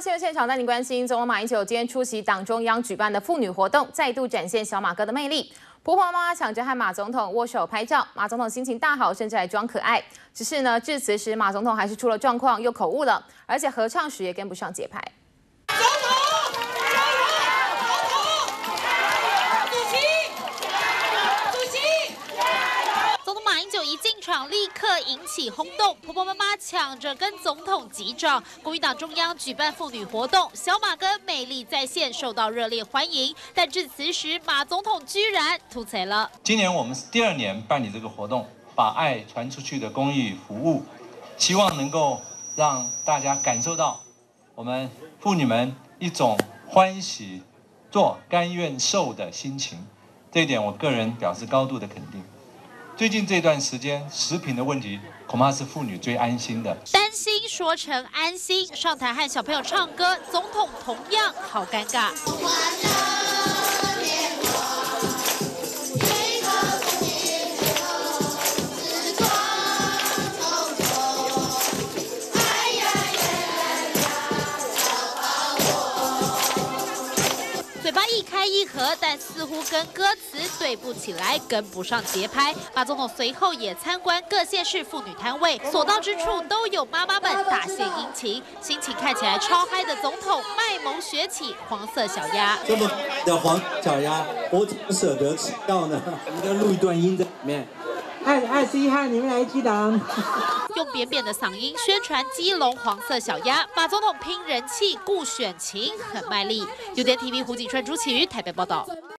新闻现场带您关心，总统马英九今天出席党中央举办的妇女活动，再度展现小马哥的魅力。婆婆妈妈抢着和马总统握手拍照，马总统心情大好，甚至还装可爱。只是呢，致辞时马总统还是出了状况，又口误了，而且合唱时也跟不上节拍。一进场立刻引起轰动，婆婆妈妈抢着跟总统击掌。国民党中央举办妇女活动，小马哥美丽在线，受到热烈欢迎。但致辞时，马总统居然吐槽了。今年我们是第二年办理这个活动，把爱传出去的公益服务，希望能够让大家感受到我们妇女们一种欢喜做、甘愿受的心情。这一点，我个人表示高度的肯定。最近这段时间，食品的问题恐怕是妇女最安心的。担心说成安心，上台和小朋友唱歌，总统同样好尴尬。嘴巴一开一合，但似乎跟歌词对不起来，跟不上节拍。马总统随后也参观各县市妇女摊位，所到之处都有妈妈们大献殷勤，心情看起来超嗨的总统卖萌学起黄色小鸭。这么的黄小鸭，我怎么舍得吃掉呢？我们要录一段音在里面。二十一号，你们来击掌。用扁扁的嗓音宣传基隆黄色小鸭，马总统拼人气顾选情，很卖力。有点 TV 胡景川、朱启瑜台北报道。